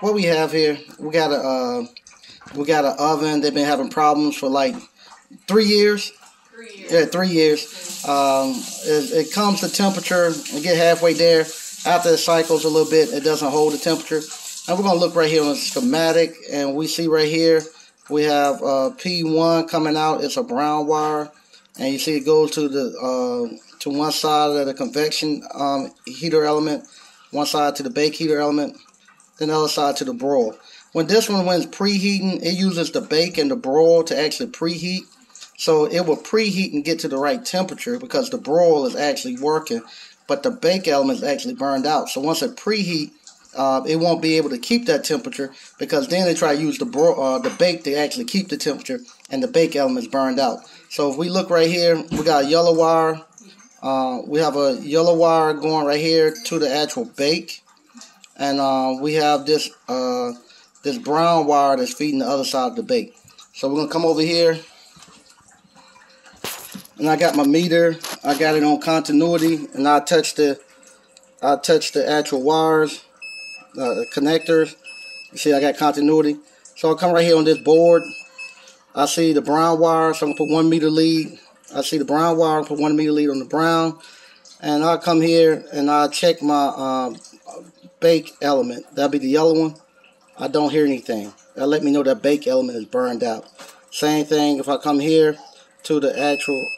what we have here, we got a uh, we got an oven. They've been having problems for like three years. Three years. Yeah, three years. Um, it, it comes to temperature. We get halfway there. After it cycles a little bit, it doesn't hold the temperature. And we're gonna look right here on the schematic, and we see right here we have uh, P1 coming out. It's a brown wire, and you see it goes to the uh, to one side of the convection um, heater element, one side to the bake heater element, then the other side to the broil. When this one it's preheating, it uses the bake and the broil to actually preheat. So it will preheat and get to the right temperature because the broil is actually working, but the bake element is actually burned out. So once it preheat, uh, it won't be able to keep that temperature because then they try to use the broil, uh, the bake to actually keep the temperature, and the bake element is burned out. So if we look right here, we got a yellow wire. Uh, we have a yellow wire going right here to the actual bake, and uh, we have this uh, this brown wire that's feeding the other side of the bake. So we're gonna come over here, and I got my meter. I got it on continuity, and I touch the I touch the actual wires, uh, the connectors. You see, I got continuity. So I come right here on this board. I see the brown wire, so I'm gonna put one meter lead. I see the brown wire, I put one meter lead on the brown, and I come here and I check my um, bake element. That'll be the yellow one. I don't hear anything. That let me know that bake element is burned out. Same thing if I come here to the actual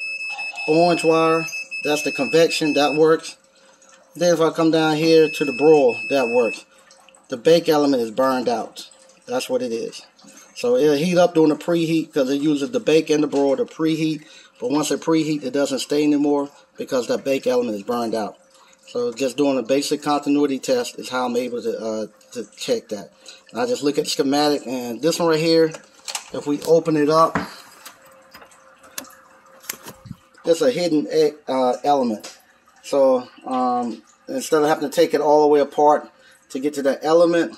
orange wire, that's the convection, that works. Then if I come down here to the broil, that works. The bake element is burned out. That's what it is. So it'll heat up during the preheat because it uses the bake and the broil to preheat. But once it preheat, it doesn't stay anymore because that bake element is burned out. So just doing a basic continuity test is how I'm able to uh, to check that. I just look at the schematic and this one right here, if we open it up, it's a hidden uh, element. So um, instead of having to take it all the way apart to get to that element,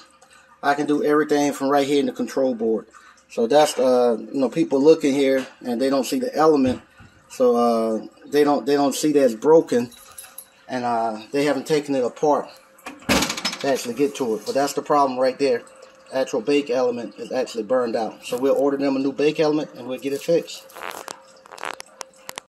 I can do everything from right here in the control board. So that's uh, you know people looking here and they don't see the element, so uh, they don't they don't see that it's broken, and uh, they haven't taken it apart to actually get to it. But that's the problem right there. Actual bake element is actually burned out. So we'll order them a new bake element and we'll get it fixed.